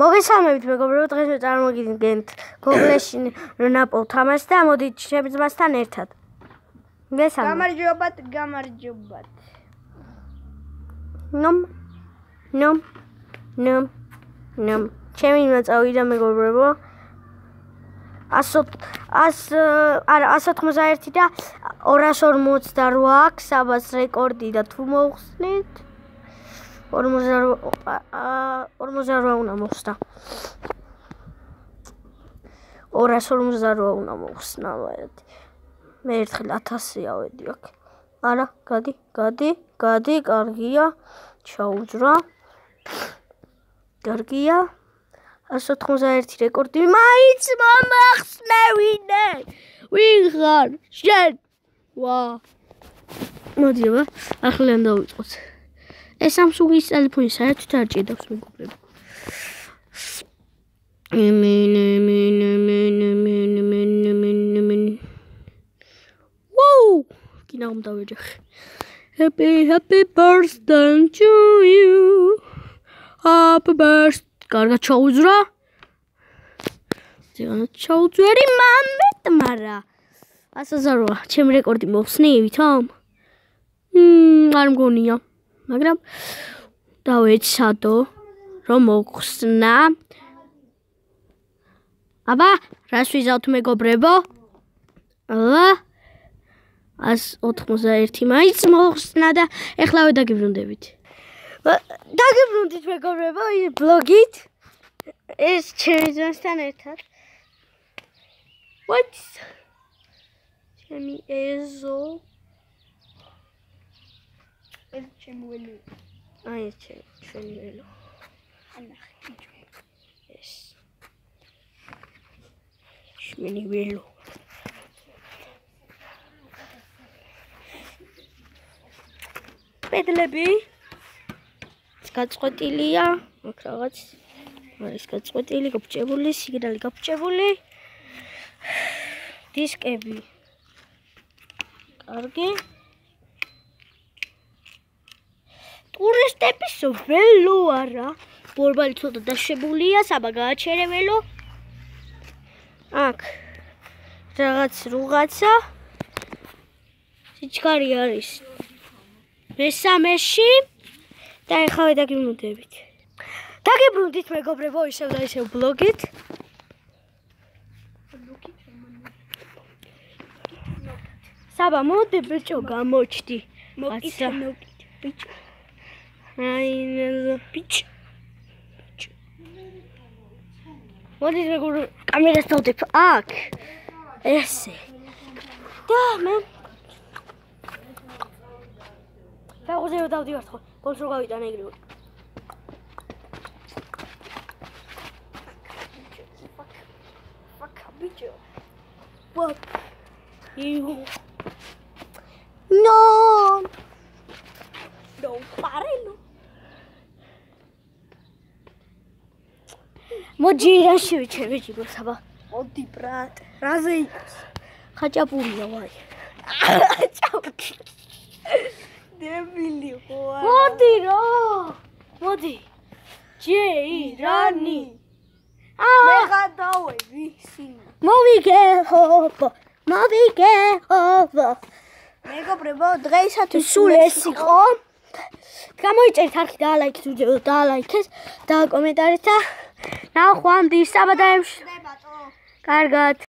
მოგესალმებით მეგობრებო, დღეს წარმოგიდგენთ Google-ში ნაპოლ თამაშს და მოდით ჩემს ძმასთან ერთად. მოგესალმებით. გამარჯობათ, გამარჯობათ. ნომ ნომ ნომ ნომ ჩემი მოწავიდა მეგობრებო. 100 100 არა 191 და 248 აქვს საბას რეკორდი და თუ მოხსნით 48 უნდა მოხსნა. 248 უნდა მოხსნა, ვაიდი. მე ერთხელ 1000 ავედი აქ. არა, გადი, გადი, გადი, კარგია. ჩაუძრა. კარგია. 191 რეკორდი მაინც მომახსნევინე. ვიღარ? შენ. ვა. მოდი, აბა, ახლა დავიწყოთ. ეს Samsung-ის ტელეფონი საერთოდ არ ჭირავს მეგობრებო. მინე მინე მინე მინე მინე მინე მინე ვოუ კინა უნდა ვეჯახ. Happy happy birthday to you. Happy birthday. კარგა ჩაუძრა. ძენა ჩაუძვერი მამეთ მარა. ასაზაროა ჩემი რეკორდი მოხსნიები თომ მმ არ მგონია მაგრამ დავეცადო რომ მოხსნა. აბა რას ვიზავთ მეგობრებო? აბა 191 მაინც მოხსნა და ეხლავე დაგიბრუნდებით. დაგიბრუნდით მეგობრებო ის ბლოგით? ეს ჩემი ძმასთან ერთად. What? ჩემი ეზო ეს ჩემი ველო. აი ეს ჩემი ველო. ანახე ბიჭო. ეს. ჩემი ველო. პედლები გაწყვეტილია, აქ რაღაც არის გაწყვეტილი, გაფჭებული, სიგნალი გაფჭებული. დისკები. კარგი. ტურისტების ველო არა. ბორბალი ცოტა დაშვებულია, საბა გააჩერებელო. აქ რაღაც რუღაცა. სიჩქარი არის. მესამეში და ეხავე დაგიბრუნდებით. დაგიბრუნდით მეგობრებო, ისევ და ისევ ბლოგით. საბა მოდი ბიჭო გამოჩდი. მოკითხე მოკითხე ბიჭო. აი ბიჭ ბიჭ მოდი როგორ კამერას დავდებ აქ ესე და მე ფაღოზე დავდივარ ხო გოლს რო გავიტან ეგრევე ბიჭო what? You. No. No parelo მოდი რა შევიჩერე ჯიბო საბა. მოდი ბრატ რაზე იყოს ხაჭაპურია ვაი. დებილი ხო მოდი რა. მოდი. ჯეი რანი მე გადავედი სინა მოვიგე ჰოპ მოვიგე ჰოპ მეგობრებო დღეისათვის სულ ეს იყო. გამოიწერეთ არქი და ლაიქს ვიდეო და ლაიქეს და კომენტარით და ნახვამდის საბადაებში კარგად